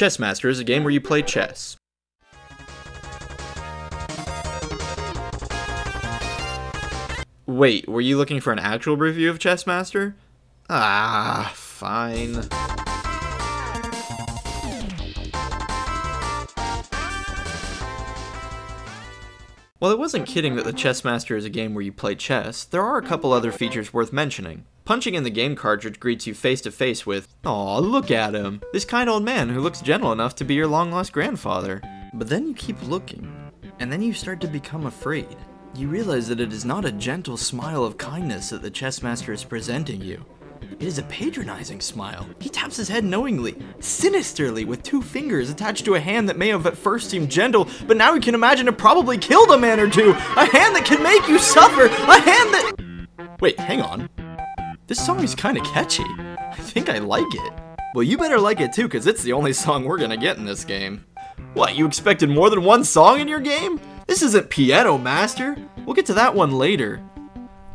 Chessmaster is a game where you play chess. Wait, were you looking for an actual review of Chessmaster? Ah, fine. While I wasn't kidding that the Chessmaster is a game where you play chess, there are a couple other features worth mentioning. Punching in the game cartridge greets you face to face with, Aw, look at him! This kind old man who looks gentle enough to be your long lost grandfather. But then you keep looking, and then you start to become afraid. You realize that it is not a gentle smile of kindness that the Chessmaster is presenting you. It is a patronizing smile. He taps his head knowingly, sinisterly, with two fingers attached to a hand that may have at first seemed gentle, but now you can imagine it probably killed a man or two. A hand that can make you suffer. A hand that. Wait, hang on. This song is kind of catchy. I think I like it. Well, you better like it too, because it's the only song we're gonna get in this game. What, you expected more than one song in your game? This isn't Piano Master. We'll get to that one later.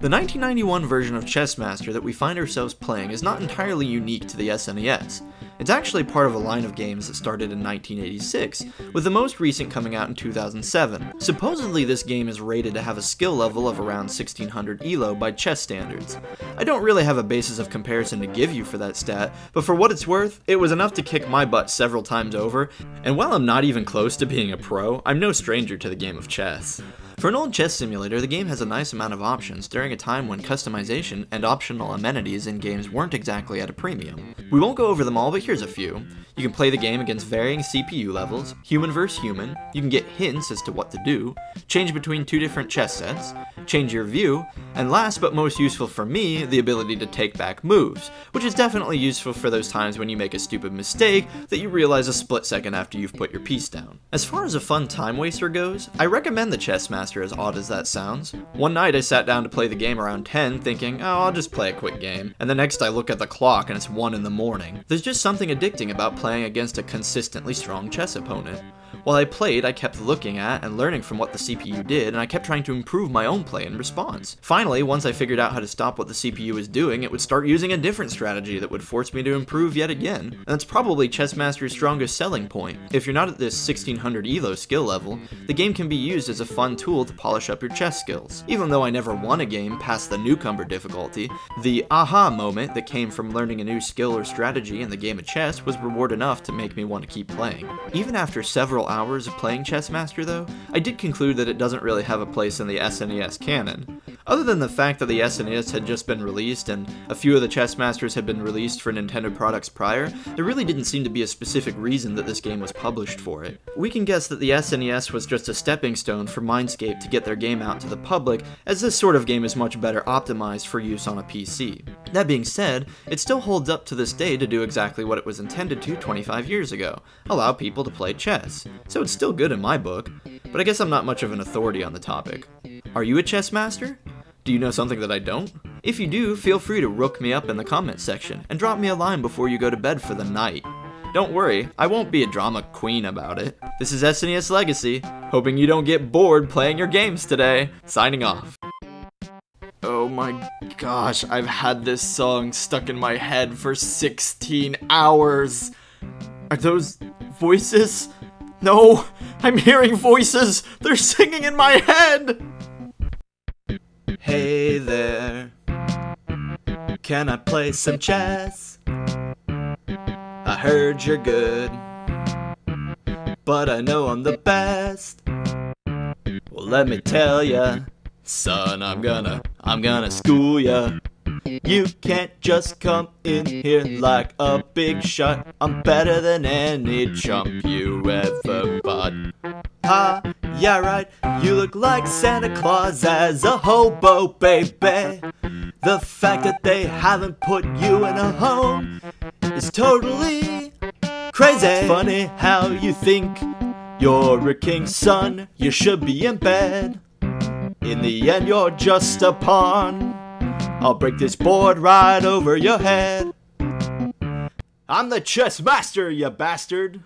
The 1991 version of Chessmaster that we find ourselves playing is not entirely unique to the SNES. It's actually part of a line of games that started in 1986, with the most recent coming out in 2007. Supposedly this game is rated to have a skill level of around 1600 ELO by chess standards. I don't really have a basis of comparison to give you for that stat, but for what it's worth, it was enough to kick my butt several times over, and while I'm not even close to being a pro, I'm no stranger to the game of chess. For an old chess simulator, the game has a nice amount of options during a time when customization and optional amenities in games weren't exactly at a premium. We won't go over them all, but here's a few. You can play the game against varying CPU levels, human versus human, you can get hints as to what to do, change between two different chess sets, change your view, and last but most useful for me, the ability to take back moves, which is definitely useful for those times when you make a stupid mistake that you realize a split second after you've put your piece down. As far as a fun time waster goes, I recommend the As odd as that sounds. One night I sat down to play the game around 10 thinking, oh I'll just play a quick game, and the next I look at the clock and it's 1 in the morning. There's just something addicting about playing against a consistently strong chess opponent. While I played, I kept looking at and learning from what the CPU did, and I kept trying to improve my own play and response. Finally, once I figured out how to stop what the CPU was doing, it would start using a different strategy that would force me to improve yet again. And that's probably Chessmaster's strongest selling point. If you're not at this 1600 ELO skill level, the game can be used as a fun tool to polish up your chess skills. Even though I never won a game past the newcomer difficulty, the aha moment that came from learning a new skill or strategy in the game of chess was reward enough to make me want to keep playing. Even after several hours of playing Chessmaster though, I did conclude that it doesn't really have a place in the SNES canon. Other than the fact that the SNES had just been released and a few of the chess masters had been released for Nintendo products prior, there really didn't seem to be a specific reason that this game was published for it. We can guess that the SNES was just a stepping stone for Mindscape to get their game out to the public, as this sort of game is much better optimized for use on a PC. That being said, it still holds up to this day to do exactly what it was intended to 25 years ago, allow people to play chess. So it's still good in my book, but I guess I'm not much of an authority on the topic. Are you a chess master? Do you know something that I don't? If you do, feel free to rook me up in the comments section and drop me a line before you go to bed for the night. Don't worry, I won't be a drama queen about it. This is SNES Legacy, hoping you don't get bored playing your games today. Signing off. Oh my gosh, I've had this song stuck in my head for 16 hours. Are those voices? No, I'm hearing voices. They're singing in my head. Hey there. Can I play some chess? I heard you're good. But I know I'm the best. Well, let me tell ya, son, I'm gonna, I'm gonna school ya. You can't just come in here like a big shot. I'm better than any chump you ever bought. Ha, yeah right, you look like Santa Claus as a hobo, baby. The fact that they haven't put you in a home is totally crazy. It's funny how you think you're a king's son, you should be in bed. In the end, you're just a pawn. I'll break this board right over your head. I'm the chess master, you bastard.